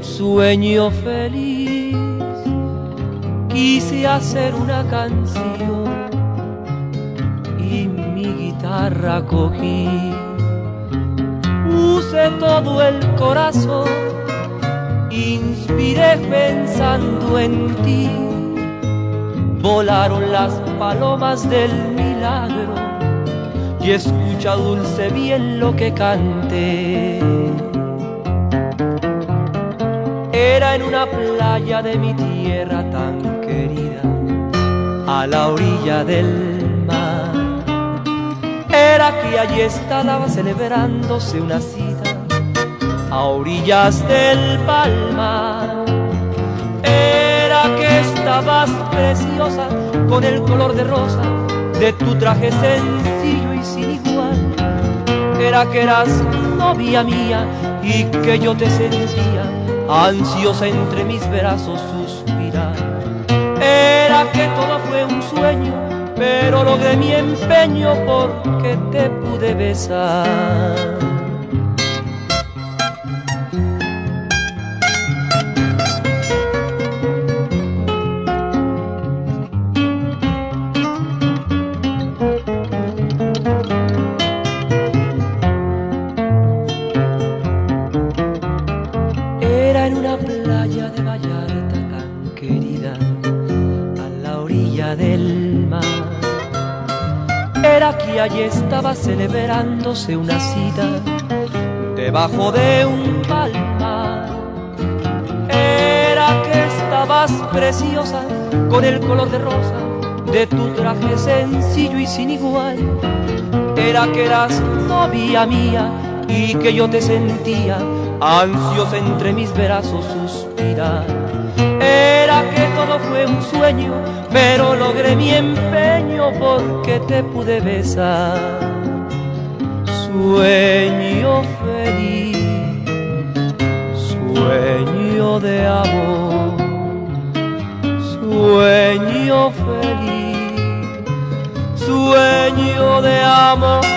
Sueño feliz, quise hacer una canción y mi guitarra cogí. Puse todo el corazón, inspiré pensando en ti. Volaron las palomas del milagro y escucha dulce bien lo que canté. Era en una playa de mi tierra tan querida, a la orilla del mar. Era que allí estaba celebrándose una cita, a orillas del palmar. Era que estabas preciosa con el color de rosa de tu traje sencillo y sin igual. Era que eras novia mía y que yo te sentía ansiosa entre mis brazos suspirar. Era que todo fue un sueño, pero logré mi empeño porque te pude besar. Allí estaba celebrándose una cita debajo de un palmar. Era que estabas preciosa con el color de rosa de tu traje sencillo y sin igual. Era que eras novia mía y que yo te sentía ansiosa entre mis brazos suspirar. Fue un sueño, pero logré mi empeño porque te pude besar. Sueño feliz, sueño de amor, sueño feliz, sueño de amor.